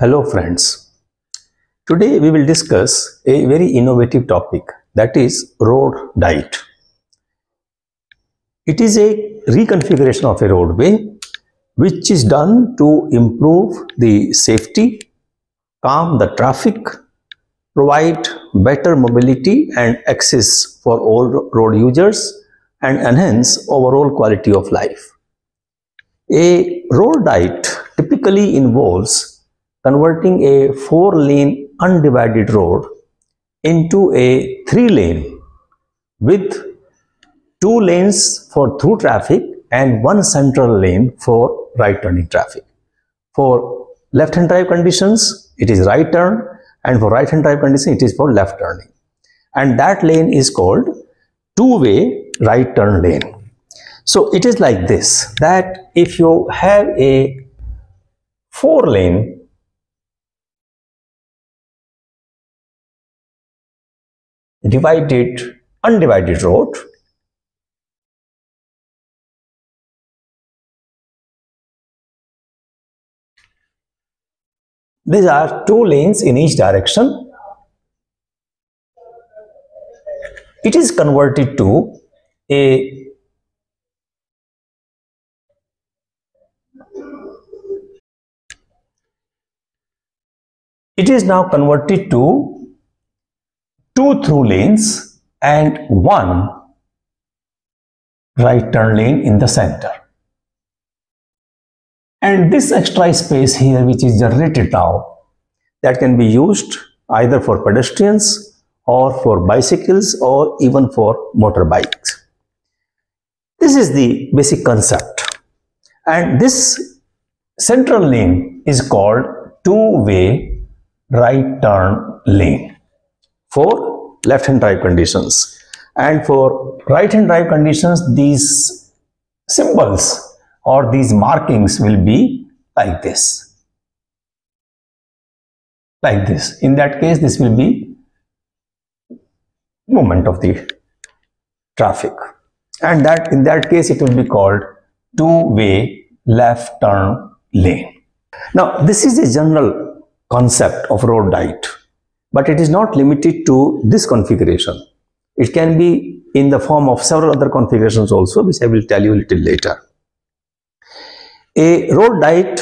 Hello friends. Today we will discuss a very innovative topic that is road diet. It is a reconfiguration of a roadway which is done to improve the safety, calm the traffic, provide better mobility and access for all road users and enhance overall quality of life. A road diet typically involves converting a four lane undivided road into a three lane with two lanes for through traffic and one central lane for right turning traffic. For left hand drive conditions, it is right turn and for right hand drive condition, it is for left turning. And that lane is called two way right turn lane. So it is like this that if you have a four lane divided undivided road. These are two lanes in each direction. It is converted to a it is now converted to two through lanes and one right turn lane in the center. And this extra space here which is generated now that can be used either for pedestrians or for bicycles or even for motorbikes. This is the basic concept and this central lane is called two-way right turn lane for left hand drive conditions. And for right hand drive conditions these symbols or these markings will be like this. Like this. In that case this will be movement of the traffic. And that in that case it will be called two-way left turn lane. Now this is a general concept of road diet but it is not limited to this configuration. It can be in the form of several other configurations also, which I will tell you a little later. A road diet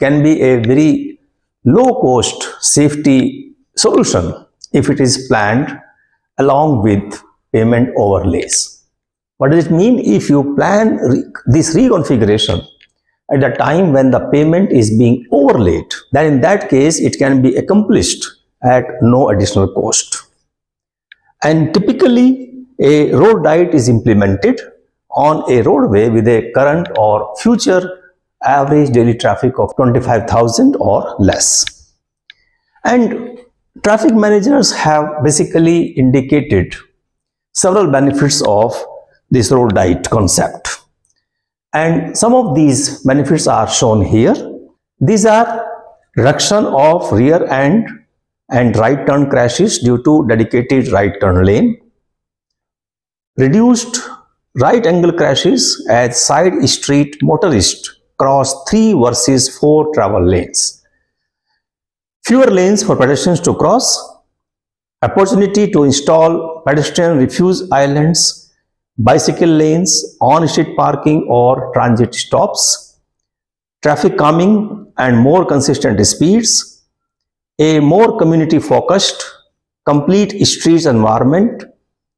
can be a very low cost safety solution if it is planned along with pavement overlays. What does it mean? If you plan re this reconfiguration at the time when the pavement is being overlaid, then in that case it can be accomplished at no additional cost. And typically, a road diet is implemented on a roadway with a current or future average daily traffic of 25,000 or less. And traffic managers have basically indicated several benefits of this road diet concept. And some of these benefits are shown here. These are reduction of rear end and right turn crashes due to dedicated right turn lane, reduced right angle crashes as side street motorists cross 3 versus 4 travel lanes, fewer lanes for pedestrians to cross, opportunity to install pedestrian refuge islands, bicycle lanes, on-street parking or transit stops, traffic calming and more consistent speeds, a more community focused, complete streets environment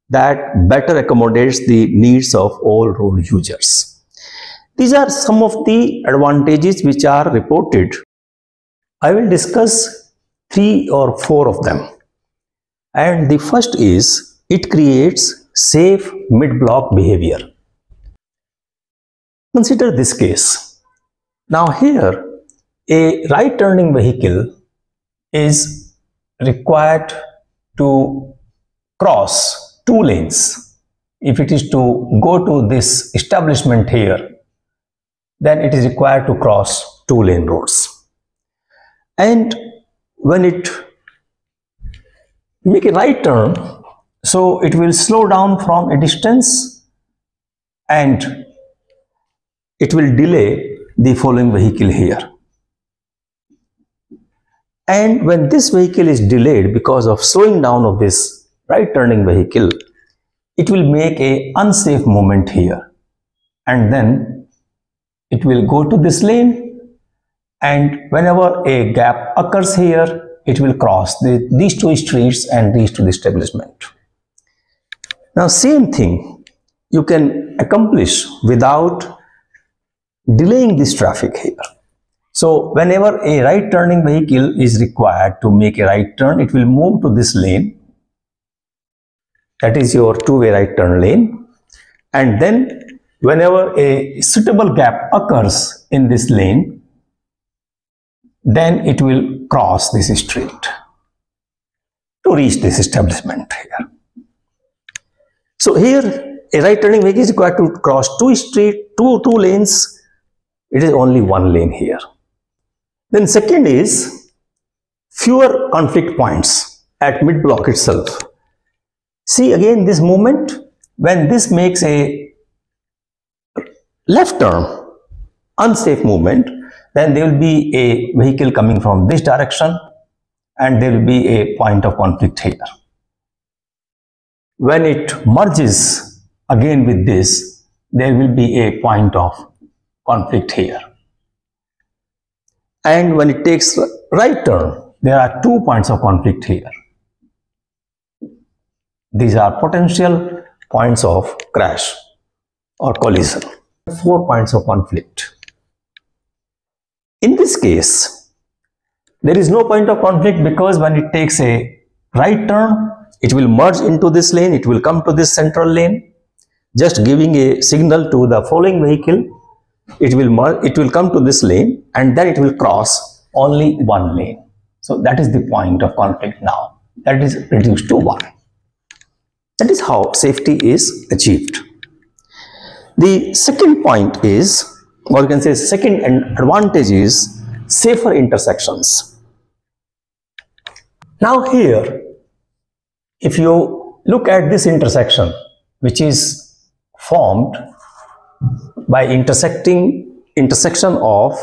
that better accommodates the needs of all road users. These are some of the advantages which are reported. I will discuss three or four of them. And the first is it creates safe mid-block behavior. Consider this case. Now here, a right turning vehicle is required to cross two lanes. If it is to go to this establishment here, then it is required to cross two lane roads. And when it make a right turn, so it will slow down from a distance and it will delay the following vehicle here. And when this vehicle is delayed because of slowing down of this right turning vehicle, it will make a unsafe movement here. And then it will go to this lane. And whenever a gap occurs here, it will cross the, these two streets and reach to the establishment. Now, same thing you can accomplish without delaying this traffic here. So whenever a right turning vehicle is required to make a right turn, it will move to this lane. That is your two-way right turn lane. And then whenever a suitable gap occurs in this lane, then it will cross this street to reach this establishment here. So here a right turning vehicle is required to cross two street, two, two lanes. It is only one lane here. Then second is fewer conflict points at mid block itself. See again this movement when this makes a left turn unsafe movement then there will be a vehicle coming from this direction and there will be a point of conflict here. When it merges again with this there will be a point of conflict here and when it takes right turn, there are two points of conflict here. These are potential points of crash or collision. Four points of conflict. In this case, there is no point of conflict because when it takes a right turn, it will merge into this lane, it will come to this central lane, just giving a signal to the following vehicle it will merge, it will come to this lane and then it will cross only one lane. So that is the point of conflict now. That is reduced to one. That is how safety is achieved. The second point is, or you can say second advantage is safer intersections. Now here, if you look at this intersection, which is formed by intersecting intersection of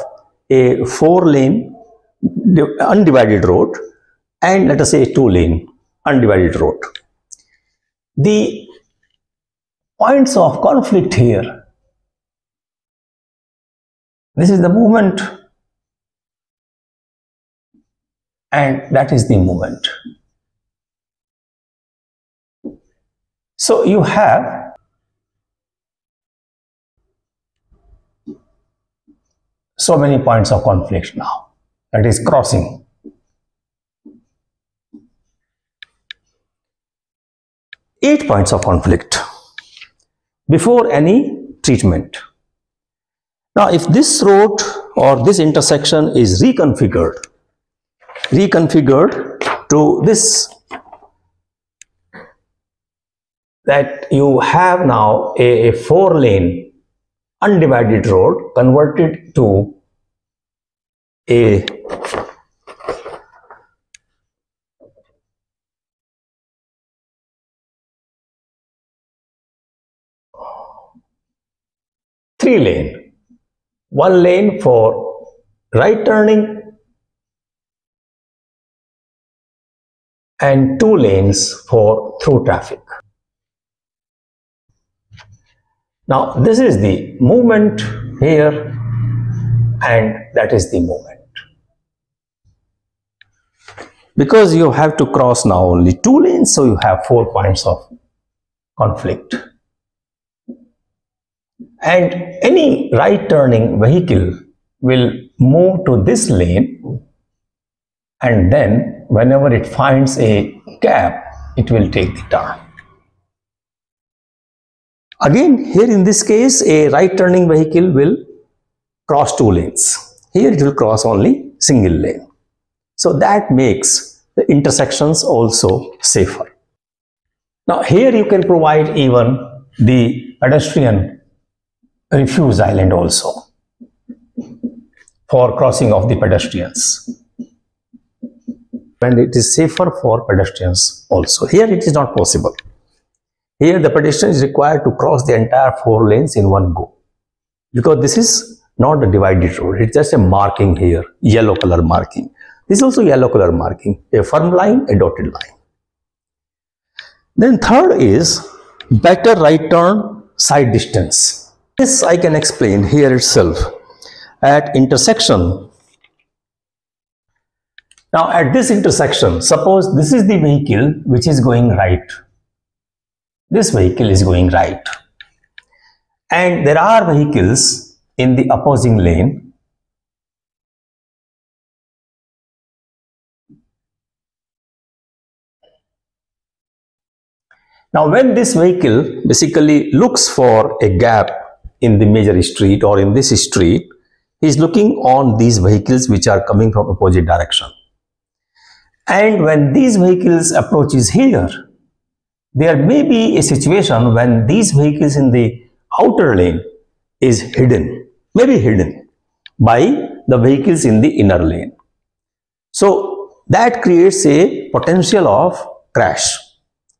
a four lane undivided road and let us say a two lane undivided road. The points of conflict here, this is the movement and that is the movement. So you have so many points of conflict now. That is crossing. Eight points of conflict before any treatment. Now, if this road or this intersection is reconfigured, reconfigured to this, that you have now a, a four lane undivided road converted to a three lane. One lane for right turning and two lanes for through traffic Now, this is the movement here and that is the movement. Because you have to cross now only two lanes, so you have four points of conflict. And any right turning vehicle will move to this lane and then whenever it finds a gap, it will take the turn. Again, here in this case, a right turning vehicle will cross two lanes. Here it will cross only single lane. So that makes the intersections also safer. Now here you can provide even the pedestrian refuge island also for crossing of the pedestrians. And it is safer for pedestrians also. Here it is not possible. Here the pedestrian is required to cross the entire four lanes in one go. Because this is not a divided road, it's just a marking here, yellow color marking. This is also yellow color marking, a firm line, a dotted line. Then third is better right turn sight distance. This I can explain here itself. At intersection, now at this intersection, suppose this is the vehicle which is going right. This vehicle is going right. And there are vehicles in the opposing lane. Now when this vehicle basically looks for a gap in the major street or in this street, he is looking on these vehicles which are coming from opposite direction. And when these vehicles approaches here, there may be a situation when these vehicles in the outer lane is hidden, maybe hidden by the vehicles in the inner lane. So that creates a potential of crash.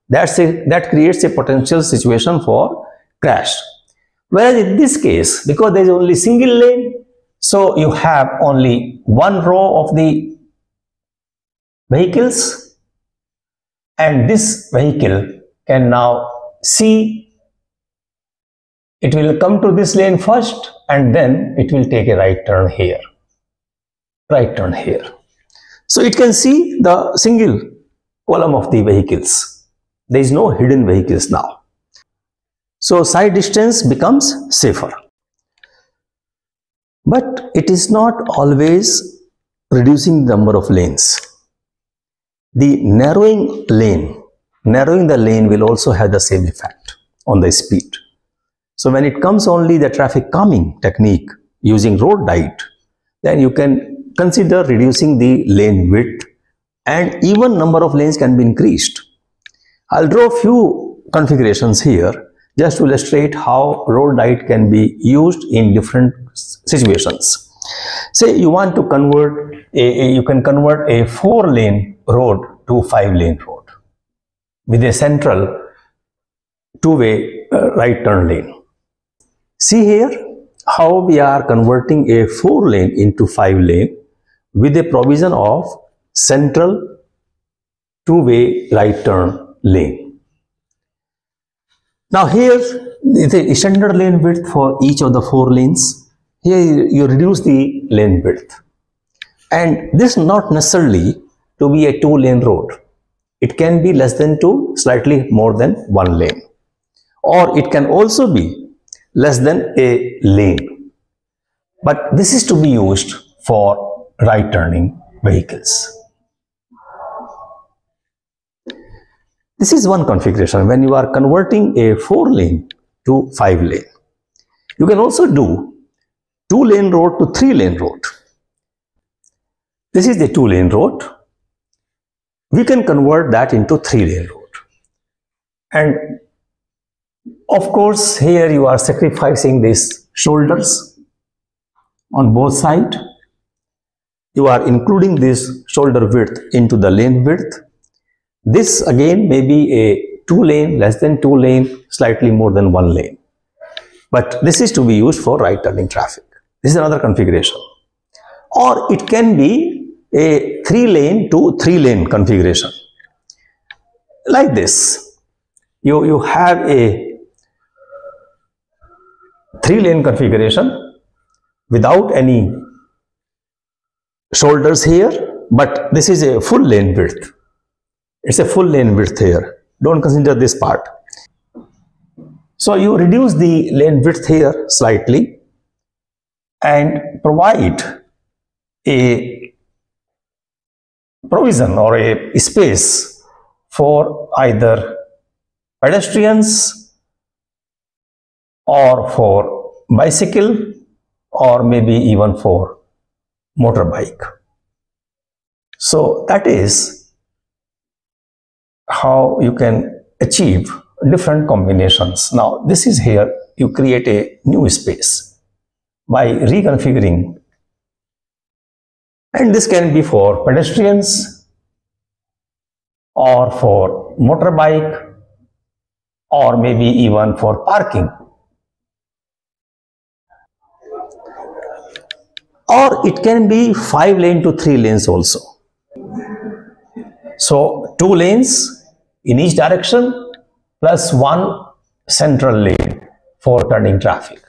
That's a, that creates a potential situation for crash. Whereas in this case, because there is only single lane, so you have only one row of the vehicles and this vehicle can now see. It will come to this lane first and then it will take a right turn here. Right turn here. So it can see the single column of the vehicles. There is no hidden vehicles now. So sight distance becomes safer. But it is not always reducing the number of lanes. The narrowing lane narrowing the lane will also have the same effect on the speed. So when it comes only the traffic calming technique using road diet, then you can consider reducing the lane width and even number of lanes can be increased. I'll draw a few configurations here just to illustrate how road diet can be used in different situations. Say you want to convert, a, a you can convert a four lane road to five lane road with a central two-way uh, right turn lane. See here how we are converting a four lane into five lane with a provision of central two-way right turn lane. Now here the standard lane width for each of the four lanes. Here you reduce the lane width. And this not necessarily to be a two lane road. It can be less than 2, slightly more than 1 lane. Or it can also be less than a lane. But this is to be used for right turning vehicles. This is one configuration when you are converting a 4 lane to 5 lane. You can also do 2 lane road to 3 lane road. This is the 2 lane road we can convert that into three lane road. And of course, here you are sacrificing these shoulders on both sides. You are including this shoulder width into the lane width. This again may be a two lane, less than two lane, slightly more than one lane. But this is to be used for right turning traffic. This is another configuration. Or it can be a three lane to three lane configuration. Like this, you, you have a three lane configuration without any shoulders here, but this is a full lane width. It's a full lane width here. Don't consider this part. So you reduce the lane width here slightly and provide a provision or a space for either pedestrians or for bicycle or maybe even for motorbike. So that is how you can achieve different combinations. Now this is here you create a new space by reconfiguring and this can be for pedestrians or for motorbike or maybe even for parking. Or it can be 5 lane to 3 lanes also. So two lanes in each direction plus one central lane for turning traffic.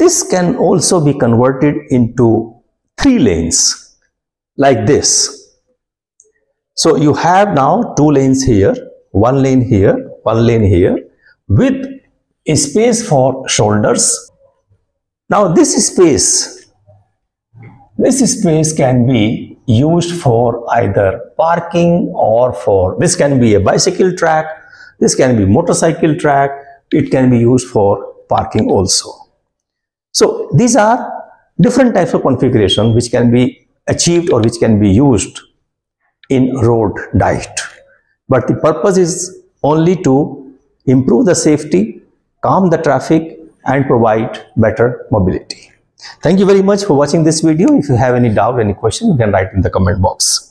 This can also be converted into three lanes like this. So you have now two lanes here, one lane here, one lane here with a space for shoulders. Now this space, this space can be used for either parking or for, this can be a bicycle track, this can be motorcycle track, it can be used for parking also. So these are different types of configuration which can be achieved or which can be used in road diet. But the purpose is only to improve the safety, calm the traffic and provide better mobility. Thank you very much for watching this video. If you have any doubt, any question, you can write in the comment box.